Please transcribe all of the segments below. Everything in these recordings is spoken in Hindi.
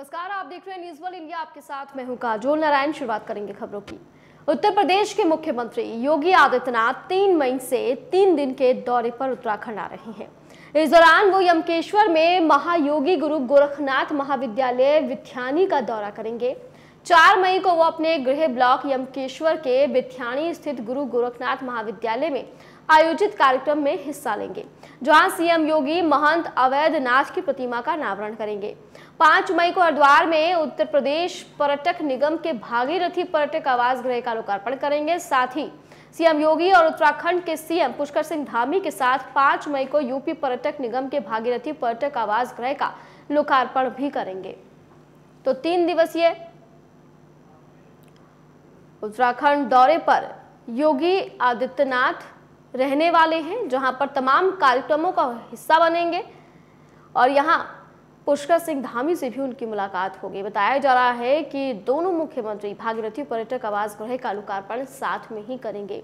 नमस्कार, आप देख रहे हैं न्यूज़ वन इंडिया आपके साथ मैं हूँ काजोल नारायण। शुरुआत करेंगे खबरों की। उत्तर प्रदेश के मुख्यमंत्री योगी आदित्यनाथ तीन मई से तीन दिन के दौरे पर उत्तराखंड आ रहे हैं। इस दौरान वो यमकेश्वर में महायोगी गुरु गोरखनाथ महाविद्यालय विथ्यानी का दौरा करेंगे। चार मई को वो अपने गृह ब्लॉक यमकेश्वर के विथ्यानी स्थित गुरु गोरखनाथ महाविद्यालय में आयोजित कार्यक्रम में हिस्सा लेंगे, जहाँ सीएम योगी महंत अवैधनाथ की प्रतिमा का अनावरण करेंगे। पाँच मई को हरिद्वार में उत्तर प्रदेश पर्यटक निगम के भागीरथी पर्यटक आवास गृह का लोकार्पण करेंगे। साथ ही सीएम योगी और उत्तराखंड के सीएम पुष्कर सिंह धामी के साथ पाँच मई को यूपी पर्यटक निगम के भागीरथी पर्यटक आवास गृह का लोकार्पण भी करेंगे। तो तीन दिवसीय उत्तराखंड दौरे पर योगी आदित्यनाथ रहने वाले हैं, जहाँ पर तमाम कार्यक्रमों का हिस्सा बनेंगे। और यहाँ पुष्कर सिंह धामी से भी उनकी मुलाकात होगी। बताया जा रहा है कि दोनों मुख्यमंत्री भागीरथी पर्यटक आवास गृह का लोकार्पण साथ में ही करेंगे।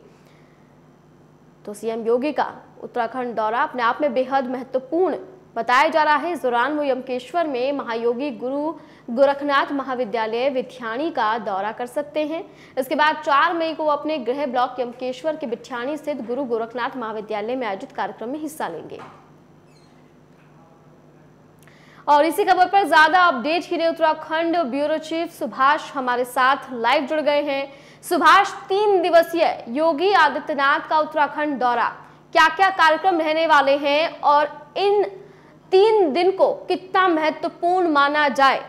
तो सीएम योगी का उत्तराखंड दौरा अपने आप में बेहद महत्वपूर्ण। बताया जा रहा है इस दौरान वो यमकेश्वर में महायोगी गुरु गोरखनाथ महाविद्यालय विथ्याणी का दौरा कर सकते हैं। इसके बाद चार मई को अपने गृह ब्लॉक यमकेश्वर के विथ्याणी स्थित गुरु गोरखनाथ महाविद्यालय में आयोजित कार्यक्रम में हिस्सा लेंगे। और इसी खबर पर ज़्यादा अपडेट के लिए उत्तराखंड ब्यूरो चीफ सुभाष हमारे साथ लाइव जुड़ गए हैं। सुभाष, तीन दिवसीय योगी आदित्यनाथ का उत्तराखंड दौरा। क्या क्या कार्यक्रम रहने वाले हैं और इन तीन दिन को कितना महत्वपूर्ण माना जाए?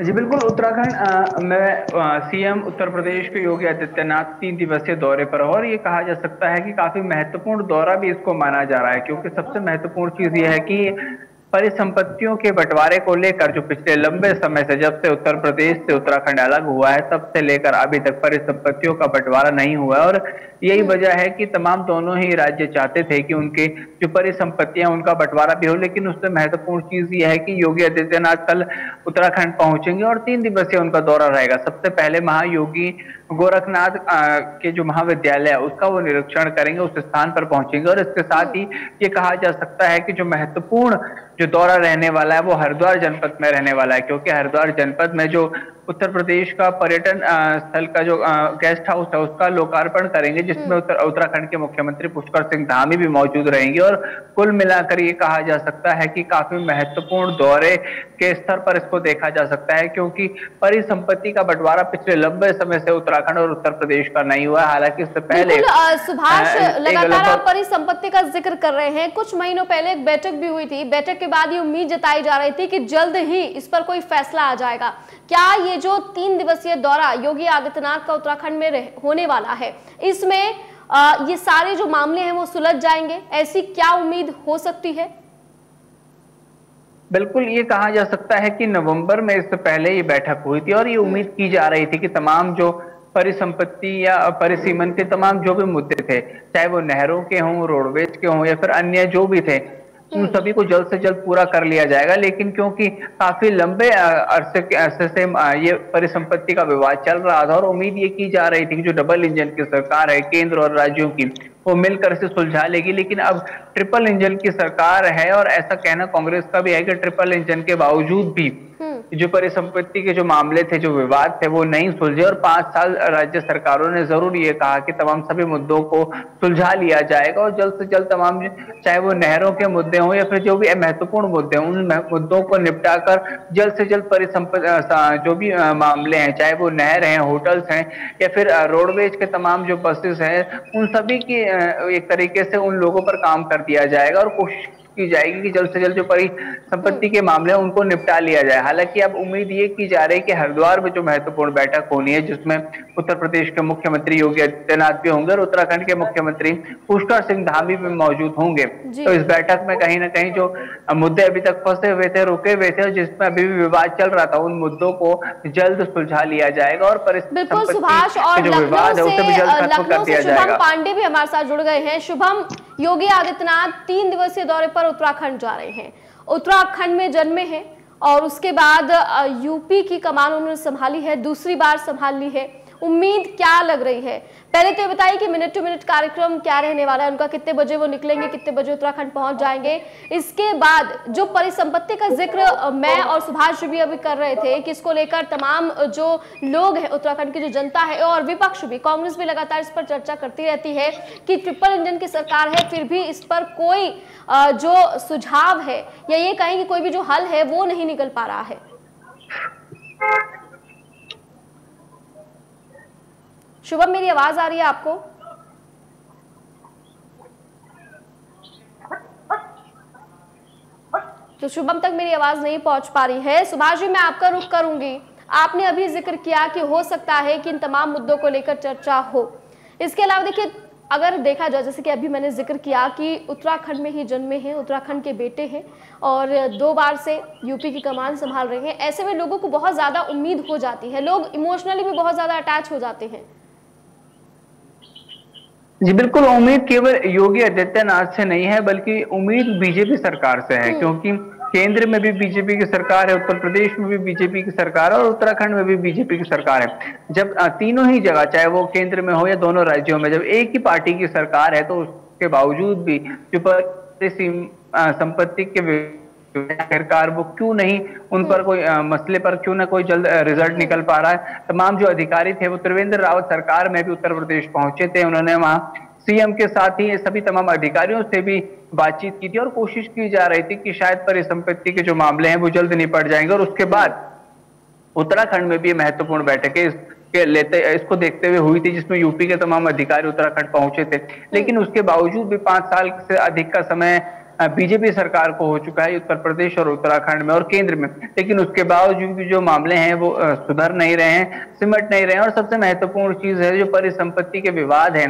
जी, बिल्कुल। उत्तराखंड में सीएम उत्तर प्रदेश के योगी आदित्यनाथ तीन दिवसीय दौरे पर और ये कहा जा सकता है कि काफ़ी महत्वपूर्ण दौरा भी इसको माना जा रहा है, क्योंकि सबसे महत्वपूर्ण चीज़ ये है कि परिसंपत्तियों के बंटवारे को लेकर जो पिछले लंबे समय से जब से उत्तर प्रदेश से उत्तराखंड अलग हुआ है तब से लेकर अभी तक परिसंपत्तियों का बंटवारा नहीं हुआ और यही हम्म। वजह है कि तमाम दोनों ही राज्य चाहते थे कि उनके जो परिसंपत्तियाँ उनका बंटवारा भी हो लेकिन उससे महत्वपूर्ण चीज़ यह है कि योगी आदित्यनाथ कल उत्तराखंड पहुँचेंगे और तीन दिवसीय उनका दौरा रहेगा सबसे पहले महायोगी गोरखनाथ के जो महाविद्यालय है, उसका वो निरीक्षण करेंगे, उस स्थान पर पहुँचेंगे। और इसके साथ ही ये कहा जा सकता है कि जो महत्वपूर्ण जो दौरा रहने वाला है, वो हरिद्वार जनपद में रहने वाला है, क्योंकि हरिद्वार जनपद में जो उत्तर प्रदेश का पर्यटन स्थल का जो गेस्ट हाउस है उसका लोकार्पण करेंगे जिसमें हम्म। उत्तर उत्तराखंड के मुख्यमंत्री पुष्कर सिंह धामी भी मौजूद रहेंगे और कुल मिलाकर ये कहा जा सकता है कि काफ़ी महत्वपूर्ण दौरे के स्तर पर इसको देखा जा सकता है क्योंकि परिसंपत्ति का बंटवारा पिछले लंबे समय से उत्तराखंड और उत्तर प्रदेश का नहीं हुआ हालाँकि इससे पहले सुभाष लगातार आप परिसंपत्ति का ज़िक्र कर रहे हैं। कुछ महीनों पहले एक बैठक भी हुई थी। बैठक के बाद ये उम्मीद जताई जा रही थी कि जल्द ही इस पर कोई फैसला आ जाएगा। क्या ये जो तीन दिवसीय दौरा योगी आदित्यनाथ का उत्तराखंड में होने वाला है। इसमें ये सारे जो मामले हैं वो सुलझ जाएँगे। ऐसी क्या उम्मीद हो सकती है? बिल्कुल, ये कहा जा सकता है कि नवंबर में इससे पहले ये बैठक हुई थी और ये उम्मीद की जा रही थी कि तमाम जो परिसंपत्ति या परिसीमन के तमाम जो भी मुद्दे थे, चाहे वो नहरों के हों, रोडवेज़ के हों, या फिर अन्य जो भी थे उन हम्म। सभी को जल्द से जल्द पूरा कर लिया जाएगा लेकिन क्योंकि काफ़ी लंबे अरसे के अरसे से ये परिसंपत्ति का विवाद चल रहा था और उम्मीद ये की जा रही थी कि जो डबल इंजन की सरकार है केंद्र और राज्यों की वो मिलकर से सुलझा लेगी लेकिन अब ट्रिपल इंजन की सरकार है और ऐसा कहना कांग्रेस का भी है कि ट्रिपल इंजन के बावजूद भी जो परिसंपत्ति के जो मामले थे, जो विवाद थे, वो नहीं सुलझे। और पाँच साल राज्य सरकारों ने ज़रूर ये कहा कि तमाम सभी मुद्दों को सुलझा लिया जाएगा और जल्द से जल्द तमाम चाहे वो नहरों के मुद्दे हों या फिर जो भी महत्वपूर्ण मुद्दे हों, उन मुद्दों को निपटाकर जल्द से जल्द परिसंपत्ति जो भी मामले हैं, चाहे वो नहर हैं, होटल्स हैं, या फिर रोडवेज़ के तमाम जो बसेस हैं, उन सभी की एक तरीके से उन लोगों पर काम कर दिया जाएगा और कोशिश की जाएगी कि जल्द से जल्द जो परिसंपत्ति के मामले हैं उनको निपटा लिया जाए। हालाँकि अब उम्मीद ये की जा रही है कि हरिद्वार में जो महत्वपूर्ण बैठक होनी है जिसमें उत्तर प्रदेश के मुख्यमंत्री योगी आदित्यनाथ भी होंगे और उत्तराखंड के मुख्यमंत्री पुष्कर सिंह धामी भी मौजूद होंगे। तो इस बैठक में कहीं ना कहीं जो मुद्दे अभी तक फंसे हुए थे रुके हुए थे जिसमें अभी भी विवाद चल रहा था उन मुद्दों को जल्द सुलझा लिया जाएगा और बिल्कुल सुभाष और जो विवाद है उसे भी जल्द खत्म कर दिया जाएगा। पांडे भी हमारे साथ जुड़ गए हैं। शुभम योगी आदित्यनाथ तीन दिवसीय दौरे पर उत्तराखंड जा रहे हैं। उत्तराखंड में जन्मे हैं और उसके बाद यूपी की कमान उन्होंने संभाली है, दूसरी बार संभाल ली है। उम्मीद क्या लग रही है? पहले तो ये बताइए कि मिनट टू मिनट कार्यक्रम क्या रहने वाला है? उनका कितने बजे वो निकलेंगे, कितने बजे उत्तराखंड पहुँच जाएँगे? इसके बाद जो परिसंपत्ति का ज़िक्र मैं और सुभाष भी अभी कर रहे थे कि इसको लेकर तमाम जो लोग हैं, उत्तराखंड की जो जनता है और विपक्ष भी, कांग्रेस भी लगातार इस पर चर्चा करती रहती है कि ट्रिपल इंजन की सरकार है, फिर भी इस पर कोई जो सुझाव है या ये कहें कि कोई भी जो हल है, वो नहीं निकल पा रहा है? शुभम, मेरी आवाज़ आ रही है आपको? तो शुभम तक मेरी आवाज़ नहीं पहुँच पा रही है। सुभाष जी, मैं आपका रुख करूँगी। आपने अभी ज़िक्र किया कि हो सकता है कि इन तमाम मुद्दों को लेकर चर्चा हो। इसके अलावा देखिए, अगर देखा जाए, जैसे कि अभी मैंने ज़िक्र किया कि उत्तराखंड में ही जन्मे हैं, उत्तराखंड के बेटे हैं और दो बार से यूपी की कमान संभाल रहे हैं, ऐसे में लोगों को बहुत ज़्यादा उम्मीद हो जाती है। लोग इमोशनली भी बहुत ज़्यादा अटैच हो जाते हैं। जी बिल्कुल उम्मीद केवल योगी आदित्यनाथ से नहीं है बल्कि उम्मीद बीजेपी सरकार से है। क्योंकि केंद्र में भी बीजेपी की सरकार है उत्तर प्रदेश में भी बीजेपी की सरकार है और उत्तराखंड में भी बीजेपी की सरकार है जब तीनों ही जगह चाहे वो केंद्र में हो या दोनों राज्यों में जब एक ही पार्टी की सरकार है तो उसके बावजूद भी जो संपत्ति के सरकार वो क्यों नहीं? उन पर कोई आ, मसले पर क्यों ना कोई जल्द रिज़ल्ट निकल पा रहा है? तमाम जो अधिकारी थे वो त्रिवेंद्र रावत सरकार में भी उत्तर प्रदेश पहुँचे थे। उन्होंने वहाँ सीएम के साथ ही सभी तमाम अधिकारियों से भी बातचीत की थी और कोशिश की जा रही थी कि शायद परिसंपत्ति के जो मामले हैं वो जल्द निपट जाएँगे और उसके बाद उत्तराखंड में भी महत्वपूर्ण बैठकें के लेते इसको देखते हुए हुई थी जिसमें यूपी के तमाम अधिकारी उत्तराखंड पहुँचे थे। लेकिन उसके बावजूद भी पाँच साल से अधिक का समय बीजेपी सरकार को हो चुका है उत्तर प्रदेश और उत्तराखंड में और केंद्र में। लेकिन उसके बावजूद भी जो मामले हैं वो सुधर नहीं रहे हैं सिमट नहीं रहे हैं और सबसे महत्वपूर्ण चीज़ है जो परिसंपत्ति के विवाद है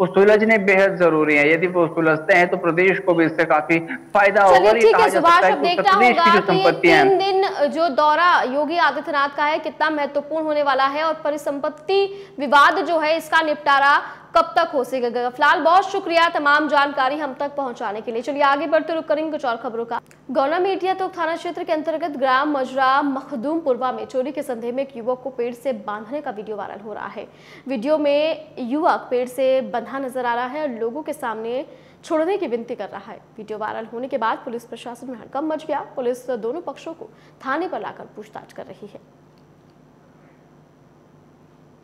वो सुलझने बेहद ज़रूरी है। यदि वो सुलझते हैं तो प्रदेश को भी इससे काफ़ी फ़ायदा होगा और ये कहा जा सकता है कि प्रदेश की जो संपत्तियाँ तीन दिन जो दौरा योगी आदित्यनाथ का है कितना महत्वपूर्ण होने वाला है और परिसंपत्ति विवाद जो है इसका निपटारा कब तक हो सकेगा? फ़िलहाल बहुत शुक्रिया, तमाम जानकारी हम तक पहुँचाने के लिए। चलिए आगे बढ़ते रुक करेंगे कुछ और खबरों का। गौना मीडिया तो थाना क्षेत्र के अंतर्गत ग्राम मजरा मखदूमपुरवा में चोरी के संदेह में एक युवक को पेड़ से बांधने का वीडियो वायरल हो रहा है। वीडियो में युवक पेड़ से बंधा नज़र आ रहा है और लोगों के सामने छोड़ने की विनती कर रहा है। वीडियो वायरल होने के बाद पुलिस प्रशासन में हड़कम मच गया। पुलिस दोनों पक्षों को थाने पर लाकर पूछताछ कर रही है।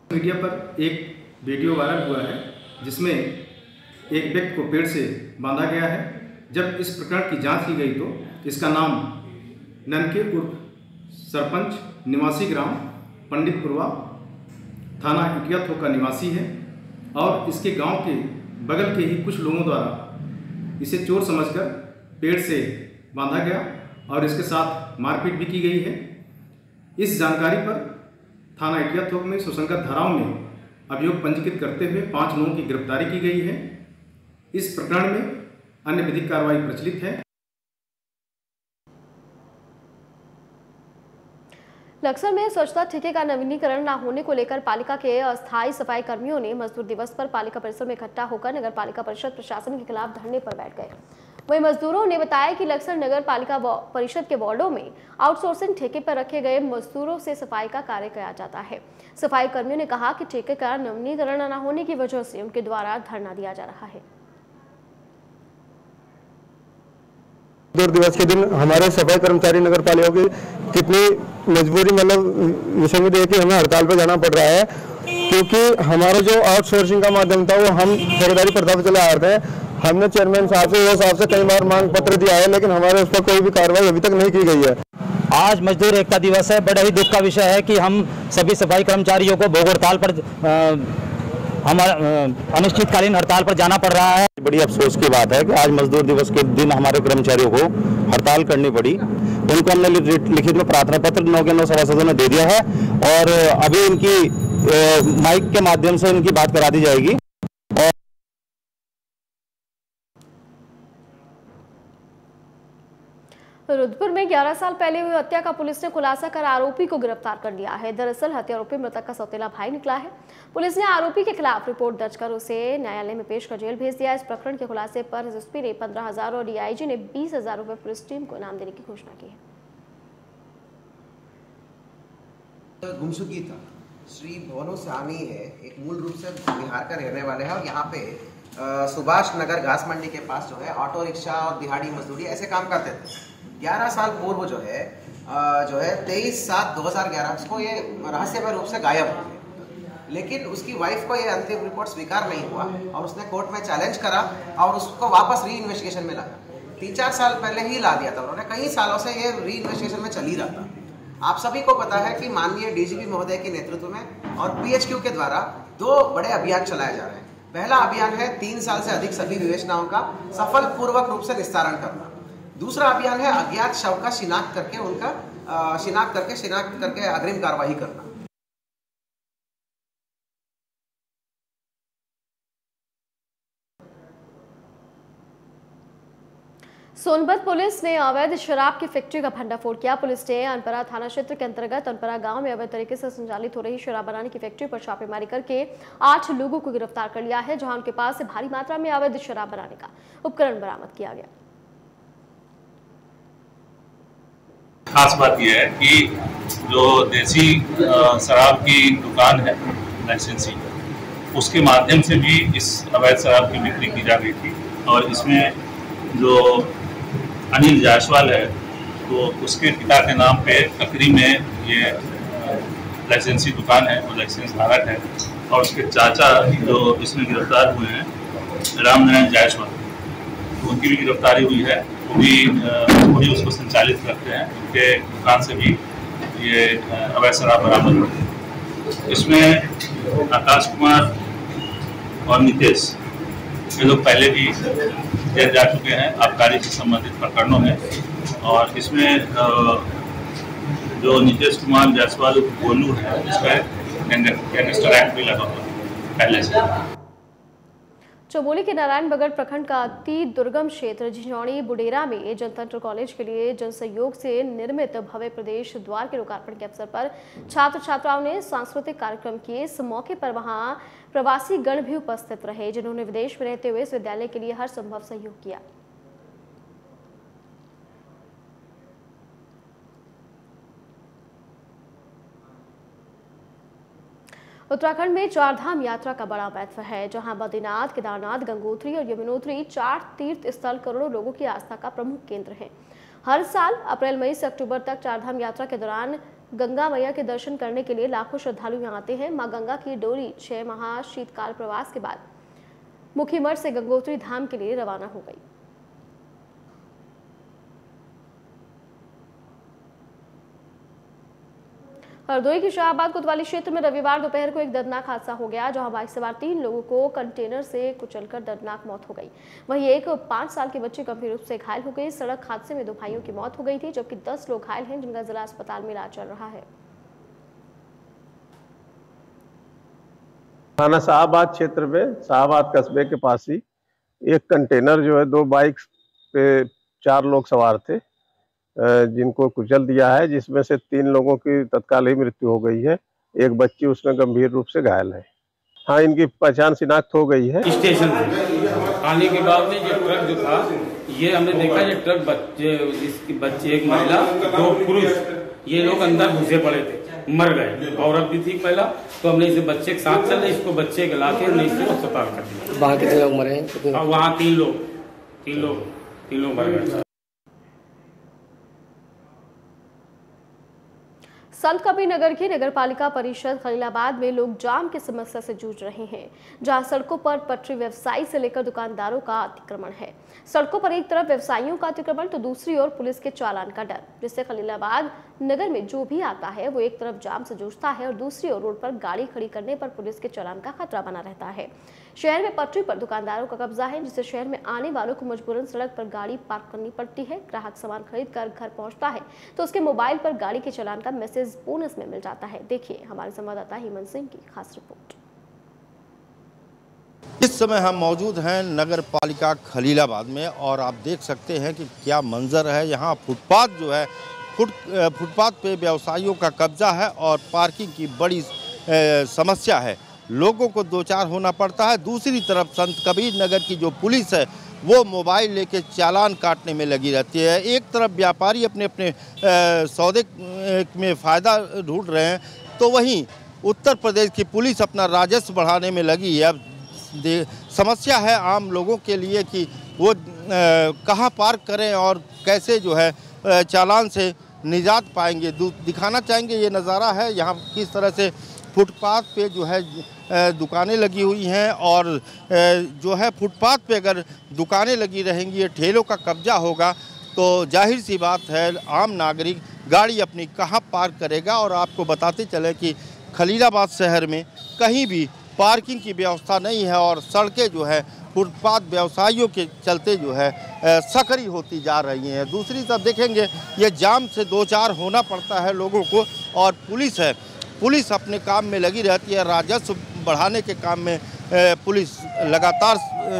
मीडिया पर एक वीडियो वायरल हुआ है, जिसमें एक व्यक्ति को पेड़ से बांधा गया है। जब इस प्रकरण की जाँच की गई तो इसका नाम ननके सरपंच निवासी ग्राम पंडितपुरवा थाना इटियाथो का निवासी है और इसके गाँव के बगल के ही कुछ लोगों द्वारा इसे चोर समझकर पेड़ से बांधा गया और इसके साथ मारपीट भी की गई है। इस जानकारी पर थाना इटियाथोक में सुसंगत धाराओं में अभियोग पंजीकृत करते हुए पाँच लोगों की गिरफ्तारी की गई है। इस प्रकरण में अन्य विधिक कार्रवाई प्रचलित है। लक्सर में स्वच्छता ठेके का नवीनीकरण न होने को लेकर पालिका के अस्थायी सफ़ाई कर्मियों ने मजदूर दिवस पर पालिका परिसर में इकट्ठा होकर नगर पालिका परिषद प्रशासन के खिलाफ धरने पर बैठ गए। वहीं मजदूरों ने बताया कि लक्सर नगर पालिका परिषद के वार्डो में आउटसोर्सिंग ठेके पर रखे गए मजदूरों से सफ़ाई का कार्य किया जाता है। सफ़ाई कर्मियों ने कहा कि ठेके का नवीनीकरण न होने की वजह से उनके द्वारा धरना दिया जा रहा है। मजदूर दिवस के दिन हमारे सफ़ाई कर्मचारी नगर पालिका की कितनी मजबूरी मतलब विषय में देखिए, हमें हड़ताल पर जाना पड़ रहा है। क्योंकि हमारा जो आउटसोर्सिंग का माध्यम था, वो हम ठेकेदारी प्रथा पर चले आ रहे हैं हमने चेयरमैन साहब से वो साहब से कई बार मांग पत्र दिया है लेकिन हमारे उस पर कोई भी कार्रवाई अभी तक नहीं की गई है। आज मजदूर एकता दिवस है बड़ा ही दुख का विषय है कि हम सभी सफ़ाई कर्मचारियों को भोग हड़ताल पर हमारा अनिश्चितकालीन हड़ताल पर जाना पड़ रहा है। बड़ी अफसोस की बात है कि आज मजदूर दिवस के दिन हमारे कर्मचारियों को हड़ताल करनी पड़ी। उनको हमने लिखित में प्रार्थना पत्र नौ के नौ सभासदों ने दे दिया है और अभी इनकी माइक के माध्यम से इनकी बात करा दी जाएगी। रुद्रपुर में 11 साल पहले हुई हत्या का पुलिस ने खुलासा कर आरोपी को गिरफ़्तार कर लिया है। दरअसल हत्या आरोपी मृतक का सौतेला भाई निकला है। पुलिस ने आरोपी के खिलाफ रिपोर्ट दर्ज कर उसे न्यायालय में पेश कर जेल भेज दिया। इस प्रकरण के खुलासे पर एसएसपी ने पंद्रह हज़ार और डीआईजी ने बीस हज़ार पुलिस टीम को इनाम देने की घोषणा की है। यहाँ पे सुभाष नगर घास मंडी के पास जो है, ऑटो रिक्शा और दिहाड़ी मजदूरी ऐसे काम करते थे। ग्यारह साल पूर्व जो है जो है, तेईस सात दो हज़ार ग्यारह को ये रहस्यमय रूप से गायब हो गए लेकिन उसकी वाइफ को ये अंतिम रिपोर्ट स्वीकार नहीं हुआ और उसने कोर्ट में चैलेंज करा और उसको वापस री इन्वेस्टिगेशन में लगा तीन चार साल पहले ही ला दिया था उन्होंने, कई सालों से ये री इन्वेस्टिगेशन में चल ही रहा था। आप सभी को पता है कि माननीय डीजीपी महोदय के नेतृत्व में और पीएचक्यू के द्वारा दो बड़े अभियान चलाए जा रहे हैं। पहला अभियान है तीन साल से अधिक सभी विवेचनाओं का सफल पूर्वक रूप से निस्तारण करना। दूसरा अभियान है अज्ञात शव का शिनाख्त करके उनका शिनाख्त करके शिनाख्त करके अग्रिम कार्रवाई करना। सोनभद्र पुलिस ने अवैध शराब की फैक्ट्री का भंडाफोड़ किया। पुलिस ने अनपरा थाना क्षेत्र के अंतर्गत अनपरा गाँव में अवैध तरीके से संचालित हो रही शराब बनाने की फैक्ट्री पर छापेमारी करके आठ लोगों को गिरफ़्तार कर लिया है, जहाँ उनके पास से भारी मात्रा में अवैध शराब बनाने का उपकरण बरामद किया गया। खास बात यह है कि जो देसी शराब की दुकान है लाइसेंसी उसके माध्यम से भी इस अवैध शराब की बिक्री की जा रही थी और इसमें जो अनिल जायसवाल है तो उसके पिता के नाम पे ककरी में ये लाइसेंसी दुकान है, वो लाइसेंस धारक है और उसके चाचा जो इसमें गिरफ़्तार हुए हैं, रामनारायण जायसवाल, उनकी भी गिरफ्तारी हुई है, वो भी वही उसको संचालित करते हैं। उनके दुकान से भी ये अवैध शराब बरामद हुई। इसमें आकाश कुमार और नितेश, ये लोग पहले भी जेल जा चुके हैं, आबकारी से संबंधित प्रकरणों में। और इसमें जो नितेश कुमार जायसवाल गोलू है पर गैंगस्टर एक्ट भी लगा हुआ है, पहले से। चमोली के नारायण बगड़ प्रखंड का अति दुर्गम क्षेत्र झिझौड़ी बुडेरा में जनतंत्र कॉलेज के लिए जन सहयोग से निर्मित भव्य प्रदेश द्वार के लोकार्पण के अवसर पर छात्र छात्राओं ने सांस्कृतिक कार्यक्रम किए। इस मौके पर वहाँ प्रवासी गण भी उपस्थित रहे, जिन्होंने विदेश में रहते हुए इस विद्यालय के लिए हर संभव सहयोग किया। उत्तराखंड में चारधाम यात्रा का बड़ा महत्व है, जहाँ बद्रीनाथ, केदारनाथ, गंगोत्री और यमुनोत्री चार तीर्थ स्थल करोड़ों लोगों की आस्था का प्रमुख केंद्र है। हर साल अप्रैल, मई से अक्टूबर तक चारधाम यात्रा के दौरान गंगा मैया के दर्शन करने के लिए लाखों श्रद्धालु यहाँ आते हैं। माँ गंगा की डोरी छह माह शीतकाल प्रवास के बाद मुखीमठ से गंगोत्री धाम के लिए रवाना हो गई। हरदोई की शाहबाद कोतवाली क्षेत्र में रविवार दोपहर को एक दर्दनाक हादसा हो गया, जहाँ बाइक सवार तीन लोगों को कंटेनर से कुचलकर दर्दनाक मौत हो गई। वहीं एक पाँच साल के बच्चे गंभीर रूप से घायल हो गए। सड़क हादसे में दो भाइयों की मौत हो गई थी, जबकि दस लोग घायल हैं, जिनका जिला अस्पताल में इलाज चल रहा है। थाना शाहबाद क्षेत्र में, शाहबाद कस्बे के पास ही एक कंटेनर जो है, दो बाइक पे चार लोग सवार थे। जिनको कुचल दिया है जिसमें से तीन लोगों की तत्काल ही मृत्यु हो गई है। एक बच्ची उसमें गंभीर रूप से घायल है। हाँ इनकी पहचान शिनाख्त हो गई है। स्टेशन से। आने के बाद में ये ट्रक जो था ये हमने देखा ये ट्रक बच्चे इसके बच्चे एक महिला दो पुरुष ये लोग अंदर घुसे पड़े थे मर गए। औरत भी थी महिला तो हमने इसे बच्चे के साथ चले इसको बच्चे के ला के हमने इसको अस्पताल कर दिया। वहाँ कितने लोग मरे हैं? वहाँ तीन लोग तीन लोग तीन लोग मर गए। संत कबीर नगर की नगर पालिका परिषद खलीलाबाद में लोग जाम की समस्या से जूझ रहे हैं, जहाँ सड़कों पर पटरी व्यवसायी से लेकर दुकानदारों का अतिक्रमण है। सड़कों पर एक तरफ़ व्यवसायियों का अतिक्रमण तो दूसरी ओर पुलिस के चालान का डर, जिससे खलीलाबाद नगर में जो भी आता है, वो एक तरफ़ जाम से जूझता है और दूसरी ओर रोड पर गाड़ी खड़ी करने पर पुलिस के चालान का खतरा बना रहता है। शहर में पटरी पर दुकानदारों का कब्जा है, जिससे शहर में आने वालों को मजबूरन सड़क पर गाड़ी पार्क करनी पड़ती है। ग्राहक सामान खरीद कर घर पहुँचता है तो उसके मोबाइल पर गाड़ी के चलान का मैसेज बोनस में मिल जाता है। देखिए हमारे संवाददाता हेमंत सिंह की खास रिपोर्ट। इस समय हम मौजूद हैं नगर पालिका खलीलाबाद में, और आप देख सकते हैं कि क्या मंजर है। यहाँ फुटपाथ जो है, फुट, फुटपाथ पे व्यवसायियों का कब्जा है, और पार्किंग की बड़ी समस्या है। लोगों को दो चार होना पड़ता है। दूसरी तरफ़ संत कबीर नगर की जो पुलिस है, वो मोबाइल लेके चालान काटने में लगी रहती है। एक तरफ़ व्यापारी अपने अपने सौदे में फ़ायदा ढूंढ रहे हैं तो वहीं उत्तर प्रदेश की पुलिस अपना राजस्व बढ़ाने में लगी है। अब समस्या है आम लोगों के लिए कि वो कहाँ पार्क करें और कैसे जो है चालान से निजात पाएँगे। दिखाना चाहेंगे ये नज़ारा है। यहाँ किस तरह से फुटपाथ पे जो है दुकानें लगी हुई हैं और जो है फुटपाथ पे अगर दुकानें लगी रहेंगी ठेलों का कब्जा होगा तो ज़ाहिर सी बात है, आम नागरिक गाड़ी अपनी कहाँ पार्क करेगा और आपको बताते चले कि खलीलाबाद शहर में कहीं भी पार्किंग की व्यवस्था नहीं है और सड़कें जो है, फुटपाथ व्यवसायियों के चलते जो है सकरी होती जा रही हैं। दूसरी तरफ़ देखेंगे, ये जाम से दो चार होना पड़ता है लोगों को और पुलिस है। पुलिस अपने काम में लगी रहती है, राजस्व बढ़ाने के काम में पुलिस लगातार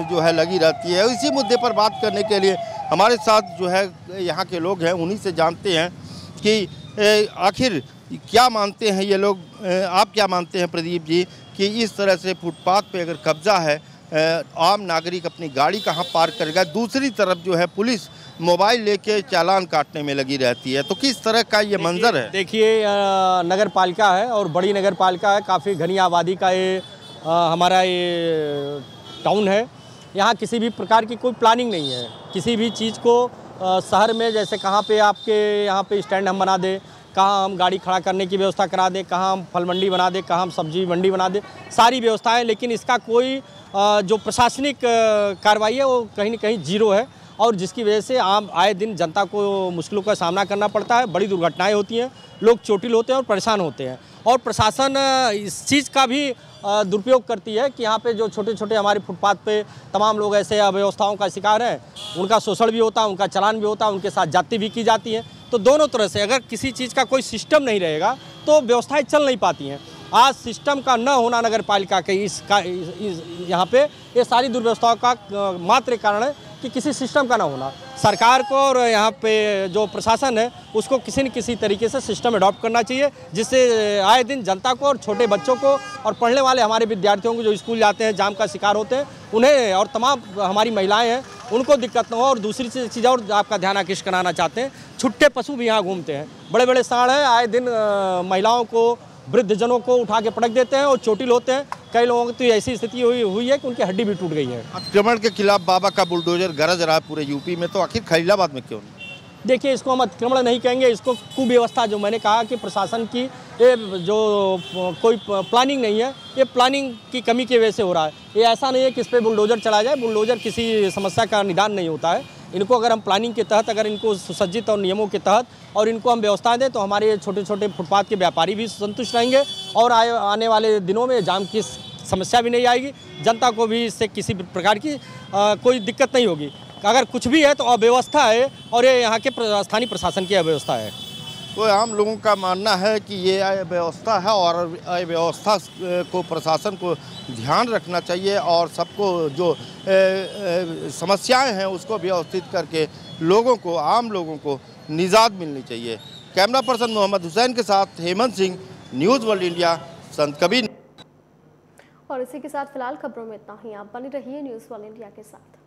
जो है लगी रहती है। इसी मुद्दे पर बात करने के लिए हमारे साथ जो है, यहाँ के लोग हैं, उन्हीं से जानते हैं कि आखिर क्या मानते हैं ये लोग? आप क्या मानते हैं प्रदीप जी, कि इस तरह से फुटपाथ पे अगर कब्जा है आम नागरिक अपनी गाड़ी कहाँ पार्क करेगा? दूसरी तरफ़ जो है पुलिस मोबाइल लेके चालान काटने में लगी रहती है। तो किस तरह का ये मंजर है? देखिए नगर पालिका है और बड़ी नगर पालिका है। काफ़ी घनी आबादी का ये हमारा ये टाउन है। यहाँ किसी भी प्रकार की कोई प्लानिंग नहीं है। किसी भी चीज़ को शहर में जैसे कहाँ पे आपके यहाँ पे स्टैंड हम बना दें कहाँ हम गाड़ी खड़ा करने की व्यवस्था करा दें कहाँ हम फल मंडी बना दें कहाँ हम सब्ज़ी मंडी बना दें सारी व्यवस्थाएँ लेकिन इसका कोई जो प्रशासनिक कार्रवाई है वो कहीं ना कहीं ज़ीरो है। और जिसकी वजह से आम आए दिन जनता को मुश्किलों का सामना करना पड़ता है बड़ी दुर्घटनाएँ होती हैं लोग चोटिल होते हैं और परेशान होते हैं। और प्रशासन इस चीज़ का भी दुरुपयोग करती है कि यहाँ पे जो छोटे छोटे हमारे फुटपाथ पे तमाम लोग ऐसे अव्यवस्थाओं का शिकार हैं उनका शोषण भी होता है उनका चलान भी होता है उनके साथ जाति भी की जाती है। तो दोनों तरह से अगर किसी चीज़ का कोई सिस्टम नहीं रहेगा तो व्यवस्थाएँ चल नहीं पाती हैं। आज सिस्टम का न होना नगर पालिका के इस, का, इस, इस यहाँ पे ये सारी दुर्व्यवस्थाओं का मात्र कारण है। कि किसी सिस्टम का ना होना। सरकार को और यहाँ पे जो प्रशासन है, उसको किसी न किसी तरीके से सिस्टम अडॉप्ट करना चाहिए, जिससे आए दिन जनता को और छोटे बच्चों को और पढ़ने वाले हमारे विद्यार्थियों को जो स्कूल जाते हैं, जाम का शिकार होते हैं, उन्हें और तमाम हमारी महिलाएँ हैं, उनको दिक्कत न हो और दूसरी चीज़ और आपका ध्यान आकृष्ट कराना चाहते हैं। छुट्टे पशु भी यहाँ घूमते हैं। बड़े बड़े साढ़ हैं, आए दिन महिलाओं को, वृद्धजनों को उठा के पटक देते हैं और चोटिल होते हैं। कई लोगों की तो ऐसी स्थिति हुई हुई है कि उनकी हड्डी भी टूट गई है। अतिक्रमण के खिलाफ बाबा का बुलडोजर गरज रहा है पूरे यूपी में तो आखिर खलीलाबाद में क्यों नहीं? देखिए इसको हम अतिक्रमण नहीं कहेंगे इसको कुव्यवस्था जो मैंने कहा कि प्रशासन की ये जो कोई प्लानिंग नहीं है ये प्लानिंग की कमी की वजह से हो रहा है। ये ऐसा नहीं है कि इस पर बुलडोजर चला जाए बुलडोजर किसी समस्या का निदान नहीं होता है। इनको अगर हम प्लानिंग के तहत अगर इनको सुसज्जित और नियमों के तहत और इनको हम व्यवस्था दें तो हमारे छोटे छोटे फुटपाथ के व्यापारी भी संतुष्ट रहेंगे और आए आने वाले दिनों में जाम की समस्या भी नहीं आएगी। जनता को भी इससे किसी प्रकार की आ, कोई दिक्कत नहीं होगी। अगर कुछ भी है तो अव्यवस्था है और ये यहाँ के स्थानीय प्रशासन की अव्यवस्था है। तो आम लोगों का मानना है कि ये व्यवस्था है और व्यवस्था को प्रशासन को ध्यान रखना चाहिए और सबको जो समस्याएँ हैं उसको व्यवस्थित करके लोगों को आम लोगों को निजात मिलनी चाहिए। कैमरा पर्सन मोहम्मद हुसैन के साथ Hemant Singh news world India, Sant Kabir. और इसी के साथ फ़िलहाल खबरों में इतना ही। आप बनी रहिए न्यूज़ वर्ल्ड इंडिया के साथ।